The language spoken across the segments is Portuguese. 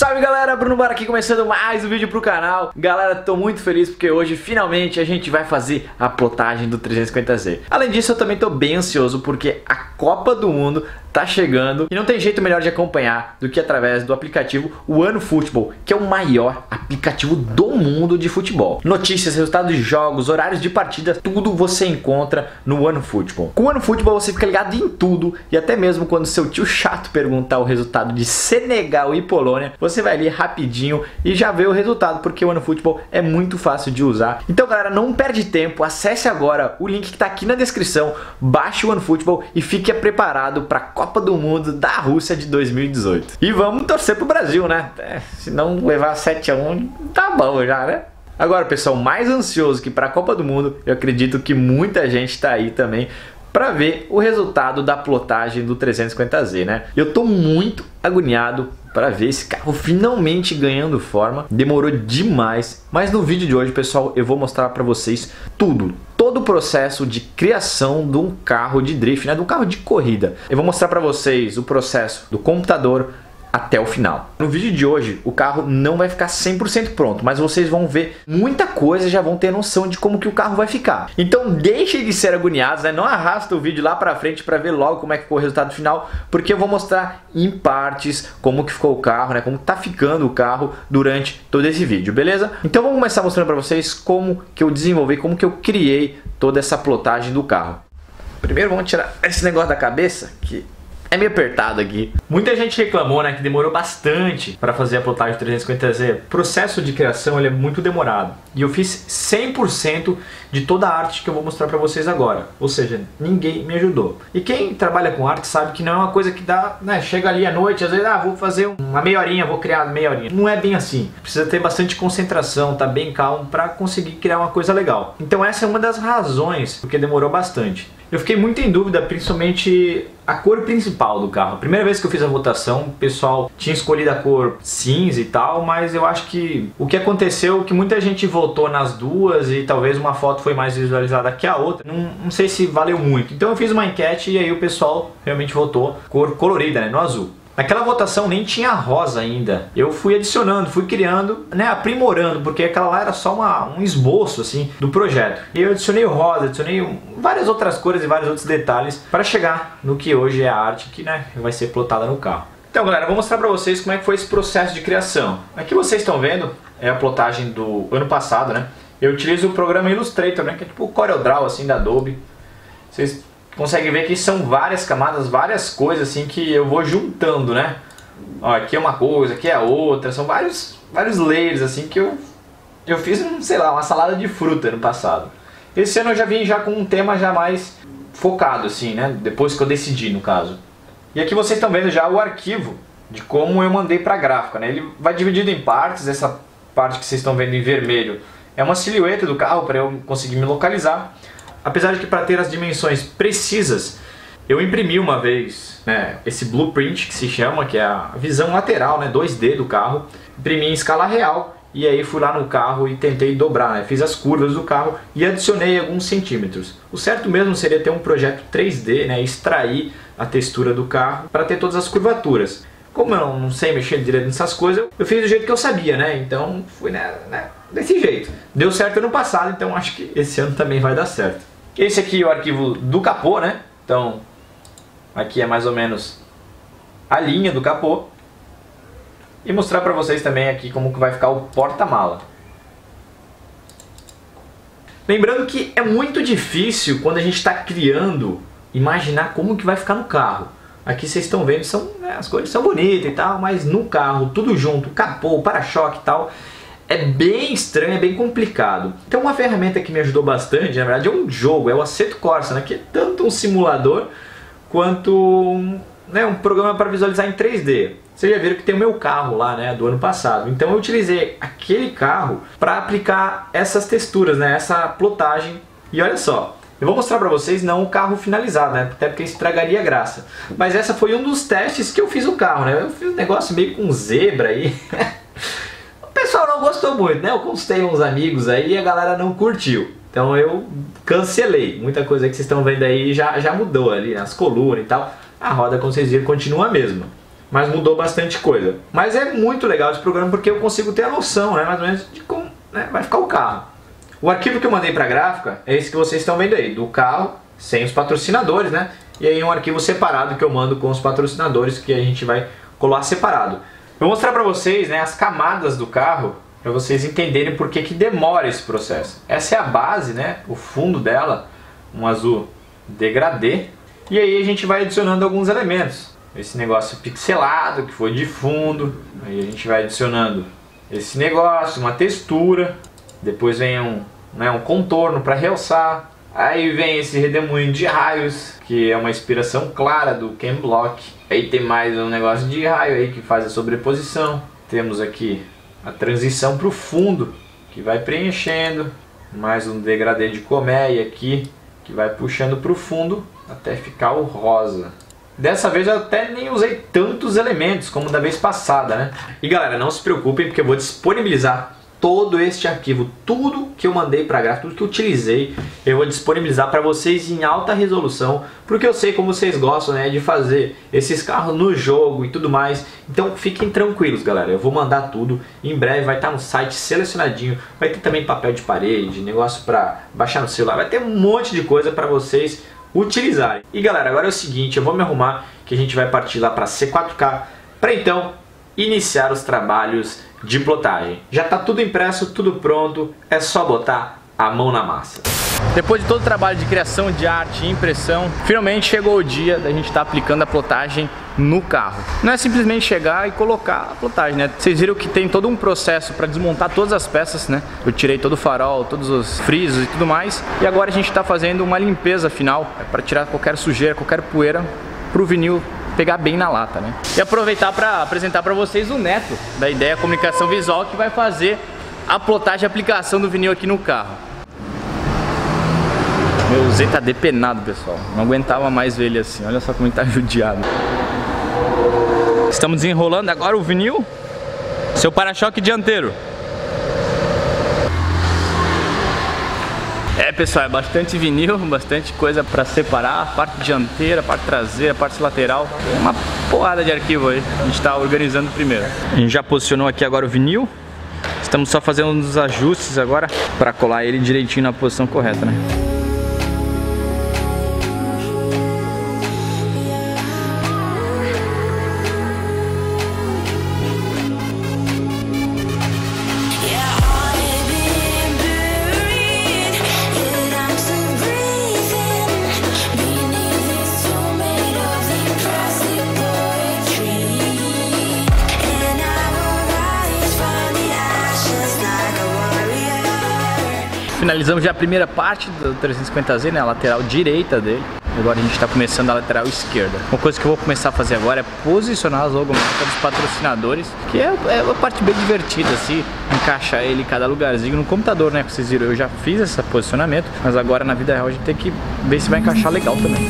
Salve galera, Bruno Bar aqui começando mais um vídeo pro canal. Galera, tô muito feliz porque hoje finalmente a gente vai fazer a plotagem do 350Z Além disso eu também tô bem ansioso porque a Copa do Mundo tá chegando e não tem jeito melhor de acompanhar do que através do aplicativo One Football, que é o maior aplicativo do mundo de futebol. Notícias, resultados de jogos, horários de partida, tudo você encontra no One Football. Com o One Football você fica ligado em tudo e até mesmo quando seu tio chato perguntar o resultado de Senegal e Polônia, você vai ali rapidinho e já vê o resultado, porque o One Football é muito fácil de usar. Então galera, não perde tempo, acesse agora o link que está aqui na descrição, baixe o One Football e fique preparado para Copa do Mundo da Rússia de 2018. E vamos torcer pro Brasil, né? É, se não levar 7 a 1 tá bom já, né? Agora, pessoal, mais ansioso que para a Copa do Mundo, eu acredito que muita gente está aí também para ver o resultado da plotagem do 350Z, né? Eu tô muito agoniado para ver esse carro finalmente ganhando forma. Demorou demais, mas no vídeo de hoje, pessoal, eu vou mostrar para vocês tudo, todo o processo de criação de um carro de drift, né, de um carro de corrida. Eu vou mostrar para vocês o processo do computador, até o final. No vídeo de hoje, o carro não vai ficar 100% pronto, mas vocês vão ver muita coisa e já vão ter noção de como que o carro vai ficar. Então deixem de ser agoniados, né? não arrasta o vídeo lá pra frente para ver logo como é que ficou o resultado final, porque eu vou mostrar em partes como que ficou o carro, né? como tá ficando o carro durante todo esse vídeo, beleza? Então vamos começar mostrando para vocês como que eu desenvolvi, como que eu criei toda essa plotagem do carro. Primeiro vamos tirar esse negócio da cabeça, que é meio apertado aqui. Muita gente reclamou, né, que demorou bastante para fazer a plotagem 350Z. O processo de criação ele é muito demorado. E eu fiz 100% de toda a arte que eu vou mostrar para vocês agora. Ou seja, ninguém me ajudou. E quem trabalha com arte sabe que não é uma coisa que dá, né, chega ali à noite, às vezes, ah, vou fazer uma meia horinha, vou criar meia horinha. Não é bem assim. Precisa ter bastante concentração, tá bem calmo para conseguir criar uma coisa legal. Então essa é uma das razões porque demorou bastante. Eu fiquei muito em dúvida, principalmente a cor principal do carro. A primeira vez que eu fiz a votação, o pessoal tinha escolhido a cor cinza e tal, mas eu acho que o que aconteceu que muita gente votou nas duas e talvez uma foto foi mais visualizada que a outra. Não, não sei se valeu muito. Então eu fiz uma enquete e aí o pessoal realmente votou cor colorida, né, no azul. Naquela votação nem tinha rosa ainda. Eu fui adicionando, fui criando, né, aprimorando, porque aquela lá era só uma, um esboço assim do projeto. E eu adicionei rosa, adicionei várias outras cores e vários outros detalhes para chegar no que hoje é a arte que, né, vai ser plotada no carro. Então, galera, vou mostrar para vocês como é que foi esse processo de criação. Aqui vocês estão vendo é a plotagem do ano passado, né? Eu utilizo o programa Illustrator, né, que é tipo o CorelDRAW assim da Adobe. Vocês consegue ver que são várias camadas, várias coisas assim que eu vou juntando, né? Ó, aqui é uma coisa, aqui é outra, são vários, vários layers assim que eu, eu fiz, sei lá, uma salada de fruta no passado. Esse ano eu já vim já com um tema já mais focado assim, né? Depois que eu decidi, no caso. E aqui vocês estão vendo já o arquivo de como eu mandei para a gráfica, né? Ele vai dividido em partes, essa parte que vocês estão vendo em vermelho é uma silhueta do carro para eu conseguir me localizar. Apesar de que para ter as dimensões precisas, eu imprimi uma vez né, esse blueprint que se chama, que é a visão lateral, né, 2D do carro, imprimi em escala real e aí fui lá no carro e tentei dobrar, né, fiz as curvas do carro e adicionei alguns centímetros. O certo mesmo seria ter um projeto 3D, né, extrair a textura do carro para ter todas as curvaturas. Como eu não sei mexer direito nessas coisas, eu fiz do jeito que eu sabia, né? Então fui né, né, desse jeito. Deu certo ano passado, então acho que esse ano também vai dar certo. Esse aqui é o arquivo do capô, né? Então, aqui é mais ou menos a linha do capô. E mostrar para vocês também aqui como que vai ficar o porta-mala. Lembrando que é muito difícil quando a gente está criando imaginar como que vai ficar no carro. Aqui vocês estão vendo, são, né, as cores são bonitas e tal, mas no carro, tudo junto, capô, para-choque e tal, é bem estranho, é bem complicado. Então uma ferramenta que me ajudou bastante, na verdade é um jogo, é o Aceto Corsa, né, que é tanto um simulador quanto um, né, um programa para visualizar em 3D. Vocês já viram que tem o meu carro lá, né, do ano passado. Então eu utilizei aquele carro para aplicar essas texturas, né, essa plotagem. E olha só, eu vou mostrar para vocês não o carro finalizado, né? Até porque estragaria a graça. Mas essa foi um dos testes que eu fiz o carro, né? Eu fiz um negócio meio com zebra aí. pessoal não gostou muito, né? Eu consultei uns amigos aí e a galera não curtiu. Então eu cancelei. Muita coisa que vocês estão vendo aí já, já mudou ali, as colunas e tal. A roda, como vocês viram, continua a mesma. mas mudou bastante coisa. Mas é muito legal esse programa porque eu consigo ter a noção, né, mais ou menos, de como né, vai ficar o carro. O arquivo que eu mandei para a gráfica é esse que vocês estão vendo aí, do carro sem os patrocinadores, né? E aí um arquivo separado que eu mando com os patrocinadores que a gente vai colar separado. Vou mostrar para vocês né, as camadas do carro para vocês entenderem por que, que demora esse processo. Essa é a base, né? O fundo dela, um azul degradê. E aí a gente vai adicionando alguns elementos. Esse negócio pixelado que foi de fundo. Aí a gente vai adicionando esse negócio, uma textura. Depois vem um, né, um contorno para realçar. Aí vem esse redemoinho de raios, que é uma inspiração clara do Ken Block. Aí tem mais um negócio de raio aí que faz a sobreposição. Temos aqui a transição para o fundo, que vai preenchendo. Mais um degradê de colmeia aqui, que vai puxando para o fundo até ficar o rosa. Dessa vez eu até nem usei tantos elementos como da vez passada, né? E galera, não se preocupem porque eu vou disponibilizar todo este arquivo, tudo que eu mandei para a gráfica, tudo que eu utilizei, eu vou disponibilizar para vocês em alta resolução, porque eu sei como vocês gostam né, de fazer esses carros no jogo e tudo mais. Então fiquem tranquilos, galera. Eu vou mandar tudo. Em breve vai estar no site selecionadinho. Vai ter também papel de parede, negócio para baixar no celular. Vai ter um monte de coisa para vocês utilizarem. E galera, agora é o seguinte, eu vou me arrumar que a gente vai partir lá para C4K para então iniciar os trabalhos de plotagem. Já está tudo impresso, tudo pronto, é só botar a mão na massa. Depois de todo o trabalho de criação de arte e impressão, finalmente chegou o dia da gente estar tá aplicando a plotagem no carro. Não é simplesmente chegar e colocar a plotagem, né? Vocês viram que tem todo um processo para desmontar todas as peças, né? Eu tirei todo o farol, todos os frisos e tudo mais. E agora a gente está fazendo uma limpeza final é para tirar qualquer sujeira, qualquer poeira para o vinil pegar bem na lata, né? E aproveitar para apresentar para vocês o Neto, da Ideia Comunicação Visual, que vai fazer a plotagem e aplicação do vinil aqui no carro. Meu Z tá depenado, pessoal. Não aguentava mais ver ele assim. Olha só como ele tá judiado. Estamos desenrolando agora o vinil. Seu para-choque dianteiro. Pessoal, é bastante vinil, bastante coisa para separar, parte dianteira, parte traseira, parte lateral, uma porrada de arquivo aí, a gente está organizando primeiro. A gente já posicionou aqui agora o vinil, estamos só fazendo uns ajustes agora para colar ele direitinho na posição correta, né? Finalizamos já a primeira parte do 350Z, né, a lateral direita dele. Agora a gente está começando a lateral esquerda. Uma coisa que eu vou começar a fazer agora é posicionar as logomarcas dos patrocinadores, que é, é uma parte bem divertida, assim, encaixar ele em cada lugarzinho no computador, né? Vocês viram, eu já fiz esse posicionamento, mas agora na vida real a gente tem que ver se vai encaixar legal também.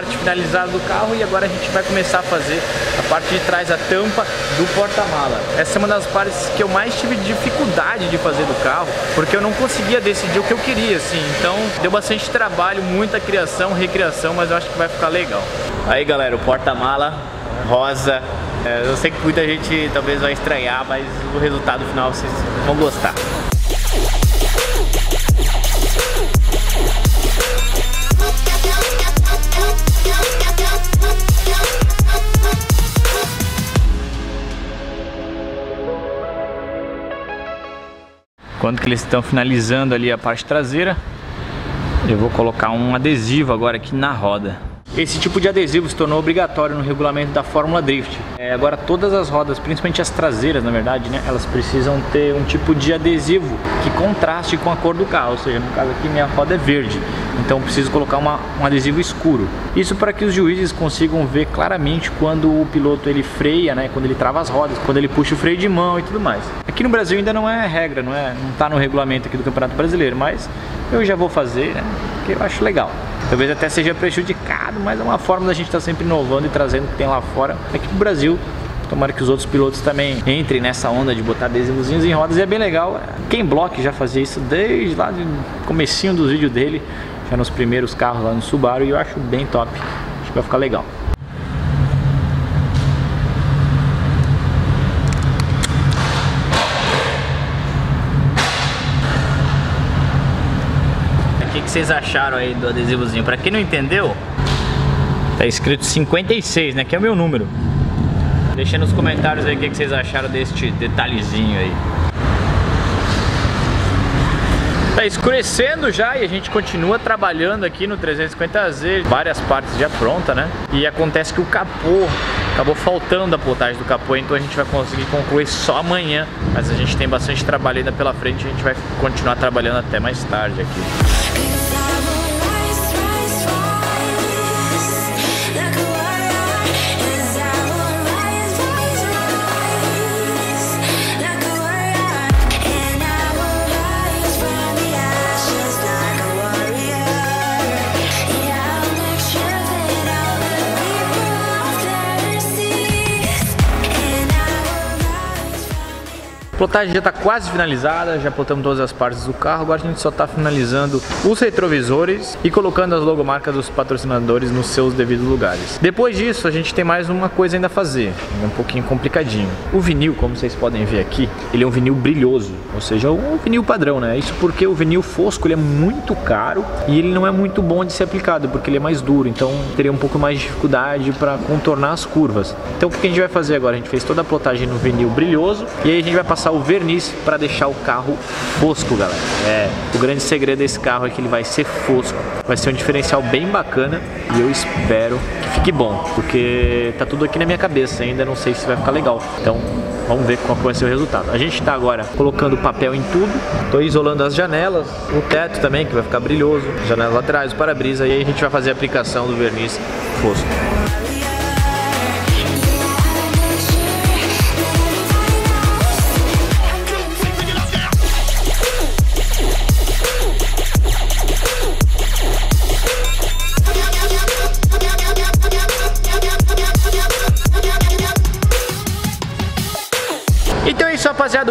Parte finalizada do carro e agora a gente vai começar a fazer a parte de trás, a tampa do porta-mala. Essa é uma das partes que eu mais tive dificuldade de fazer do carro, porque eu não conseguia decidir o que eu queria, assim. Então deu bastante trabalho, muita criação, recriação, mas eu acho que vai ficar legal. Aí galera, o porta-mala rosa. É, eu sei que muita gente talvez vai estranhar, mas o resultado final vocês vão gostar. Quando que eles estão finalizando ali a parte traseira, Eu vou colocar um adesivo agora aqui na roda. Esse tipo de adesivo se tornou obrigatório no regulamento da Fórmula Drift. É, agora todas as rodas, principalmente as traseiras, na verdade, né, elas precisam ter um tipo de adesivo que contraste com a cor do carro. Ou seja, no caso aqui minha roda é verde, então preciso colocar uma, um adesivo escuro. Isso para que os juízes consigam ver claramente quando o piloto ele freia, né, quando ele trava as rodas, quando ele puxa o freio de mão e tudo mais. Aqui no Brasil ainda não é regra, não é, não está no regulamento aqui do Campeonato Brasileiro, mas eu já vou fazer, né, porque eu acho legal. Talvez até seja prejudicado, mas é uma forma da gente estar tá sempre inovando e trazendo o que tem lá fora aqui pro Brasil. Tomara que os outros pilotos também entrem nessa onda de botar adesivozinhos em rodas e é bem legal. Quem Block já fazia isso desde lá do comecinho dos vídeos dele, já nos primeiros carros lá no Subaru e eu acho bem top. Acho que vai ficar legal. Que vocês acharam aí do adesivozinho. Pra quem não entendeu, tá escrito 56, né? Que é o meu número. Deixa nos comentários aí o que vocês acharam deste detalhezinho aí. Tá escurecendo já e a gente continua trabalhando aqui no 350Z, várias partes já pronta, né? E acontece que o capô acabou faltando a plotagem do capô, então a gente vai conseguir concluir só amanhã, mas a gente tem bastante trabalho ainda pela frente, a gente vai continuar trabalhando até mais tarde aqui. Plotagem já está quase finalizada, já plotamos todas as partes do carro, agora a gente só está finalizando os retrovisores e colocando as logomarcas dos patrocinadores nos seus devidos lugares. Depois disso, a gente tem mais uma coisa ainda a fazer, um pouquinho complicadinho. O vinil, como vocês podem ver aqui, ele é um vinil brilhoso, ou seja, um vinil padrão, né? Isso porque o vinil fosco ele é muito caro e ele não é muito bom de ser aplicado, porque ele é mais duro, então teria um pouco mais de dificuldade para contornar as curvas. Então o que a gente vai fazer agora? A gente fez toda a plotagem no vinil brilhoso e aí a gente vai passar passar o verniz para deixar o carro fosco, galera. É, o grande segredo desse carro é que ele vai ser fosco. Vai ser um diferencial bem bacana e eu espero que fique bom, porque tá tudo aqui na minha cabeça, ainda não sei se vai ficar legal. Então, vamos ver qual vai ser o resultado. A gente está agora colocando papel em tudo, estou isolando as janelas, o teto também, que vai ficar brilhoso, janelas laterais, o para-brisa, e aí a gente vai fazer a aplicação do verniz fosco.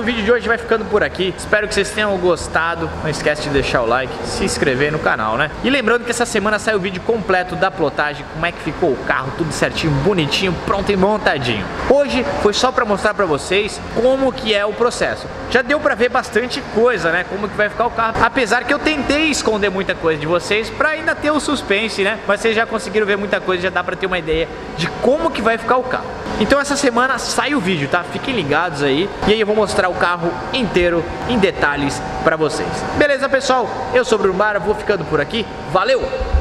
Vídeo de hoje vai ficando por aqui. Espero que vocês tenham gostado. Não esquece de deixar o like, se inscrever no canal, né? E lembrando que essa semana sai o vídeo completo da plotagem, como é que ficou o carro, tudo certinho, bonitinho, pronto e montadinho. Hoje foi só para mostrar para vocês como que é o processo. Já deu para ver bastante coisa, né? Como que vai ficar o carro. Apesar que eu tentei esconder muita coisa de vocês para ainda ter o suspense, né? Mas vocês já conseguiram ver muita coisa, já dá para ter uma ideia de como que vai ficar o carro. Então essa semana sai o vídeo, tá? Fiquem ligados aí. E aí eu vou mostrar o carro inteiro em detalhes para vocês. Beleza, pessoal? Eu sou o Bruno Mara, vou ficando por aqui. Valeu!